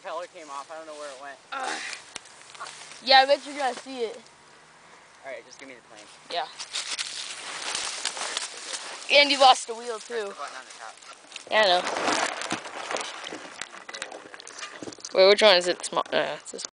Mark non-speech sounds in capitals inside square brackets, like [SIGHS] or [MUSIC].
propeller came off. I don't know where it went. Uh, [SIGHS] yeah, I bet you're gonna see it. Alright, just give me the plane. Yeah. And you lost the wheel too. The yeah, I know. Wait, which one is it? Small? Uh, it's this